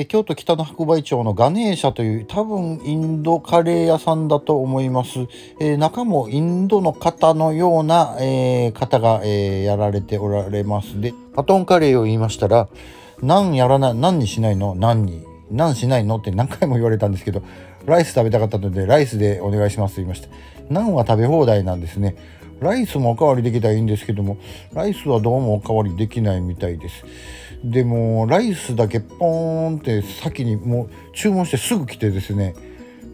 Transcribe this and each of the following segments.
え京都北の白梅町のガネーシャという多分インドカレー屋さんだと思います、えー、中もインドの方のような、えー、方が、えー、やられておられます。でパトンカレーを言いましたら何やらない何にしないの？何？に何しないの？って何回も言われたんですけどライス食べたかったのでライスでお願いしますと言いました。ナは食べ放題なんですね。ライスもおかわりできたらいいんですけどもライスはどうもおかわりできないみたいです。でもライスだけポーンって先にもう注文してすぐ来てですね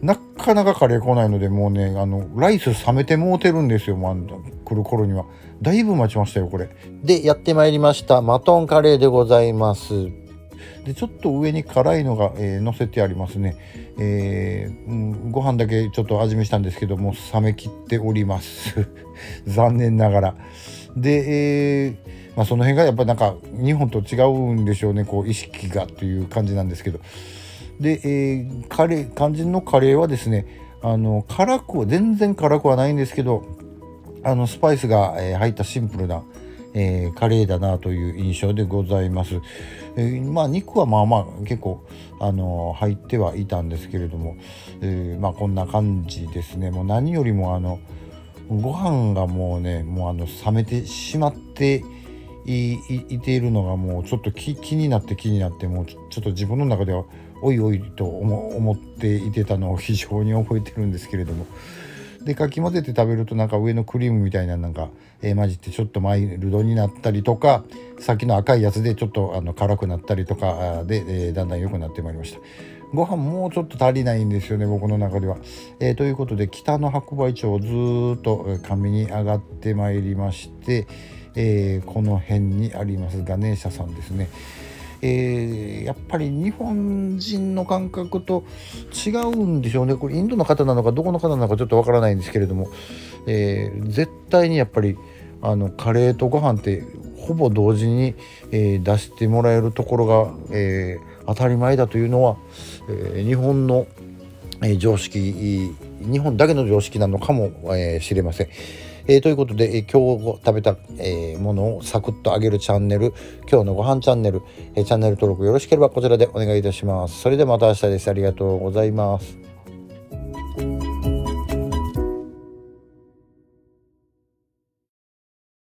なかなかカレー来ないのでもうねあのライス冷めてもうてるんですよ、まあ、来る頃には。だいぶ待ちましたよこれ。でやってまいりました。マトンカレーでございます。でちょっと上に辛いのが、えー、乗せてありますね、えー、うん、ご飯だけちょっと味見したんですけども冷めきっております。残念ながら。で、えーまあ、その辺がやっぱりなんか日本と違うんでしょうね。こう意識がという感じなんですけど。で、えー、カレー肝心のカレーはですねあの辛くは全然辛くはないんですけどあのスパイスが、えー、入ったシンプルな、えー、カレーだなという印象でございます。えー、まあ肉はまあまあ結構あの入ってはいたんですけれども、えー、まあこんな感じですねもう何よりもあのご飯がもうねもうあの冷めてしまっていているのがもうちょっと気になって気になってもうちょっと自分の中ではおいおいと思っていてたのを非常に覚えてるんですけれどもでかき混ぜて食べるとなんか上のクリームみたいななんか、えー、混じってちょっとマイルドになったりとかさっきの赤いやつでちょっとあの辛くなったりとかで、えー、だんだん良くなってまいりました。ご飯もうちょっと足りないんですよね僕の中では、えー、ということで北の白梅町ずっと上に上がってまいりまして、えこの辺にありますガネーシャさんですね。えー、やっぱり日本人の感覚と違うんでしょうねこれインドの方なのかどこの方なのかちょっとわからないんですけれども、えー、絶対にやっぱりあのカレーとご飯ってほぼ同時に、えー、出してもらえるところが、え当たり前だというのは、え日本の、え常識日本だけの常識なのかも、えー、れません。えー、ということで、え、今日食べた、えー、ものをサクッと揚げるチャンネル今日のご飯チャンネル、えチャンネル登録よろしければこちらでお願いいたします。それではまた明日です。ありがとうございます。